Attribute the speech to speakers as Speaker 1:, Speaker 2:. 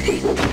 Speaker 1: Hey.